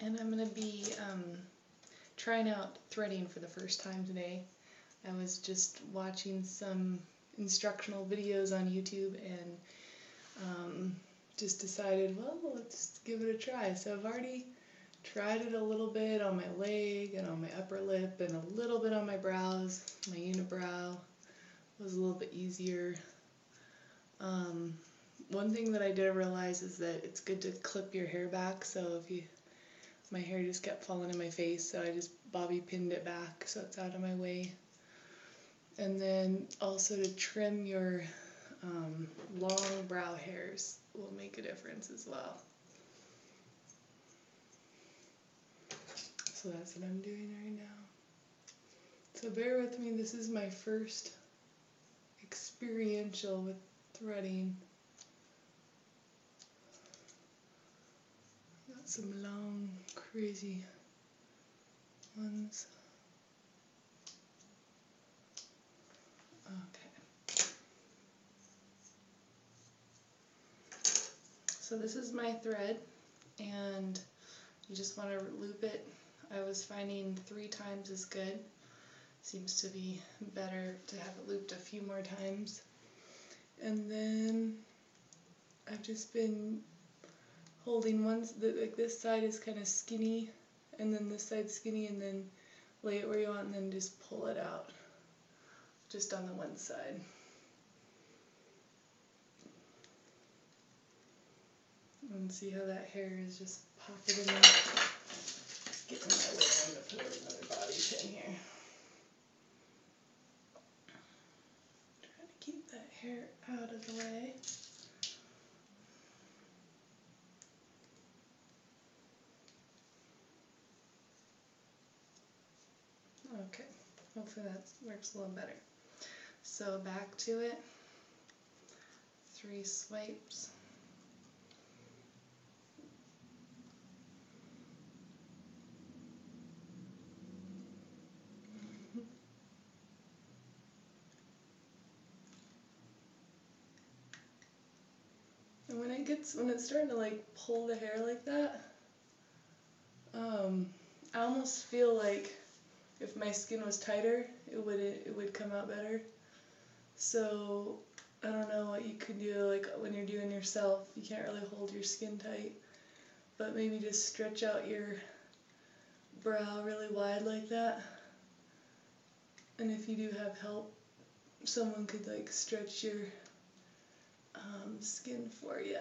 And I'm going to be um, trying out threading for the first time today. I was just watching some instructional videos on YouTube and um, just decided, well, let's give it a try. So I've already tried it a little bit on my leg and on my upper lip and a little bit on my brows. My unibrow was a little bit easier. Um, one thing that I did realize is that it's good to clip your hair back. So if you, my hair just kept falling in my face, so I just bobby pinned it back so it's out of my way. And then also to trim your um, long brow hairs will make a difference as well. So that's what I'm doing right now. So bear with me, this is my first experiential with threading. Some long, crazy ones. Okay. So this is my thread and you just want to loop it. I was finding three times as good. Seems to be better to have it looped a few more times. And then I've just been holding one, like this side is kind of skinny and then this side skinny and then lay it where you want and then just pull it out just on the one side. And see how that hair is just popping in there. My way, I'm to put another bobby pin here. Trying to keep that hair out of the way. Okay, hopefully that works a little better. So back to it, three swipes. And when it gets, when it's starting to like pull the hair like that, um, I almost feel like if my skin was tighter, it would it would come out better. So I don't know what you could do like when you're doing yourself. You can't really hold your skin tight, but maybe just stretch out your brow really wide like that. And if you do have help, someone could like stretch your um, skin for you.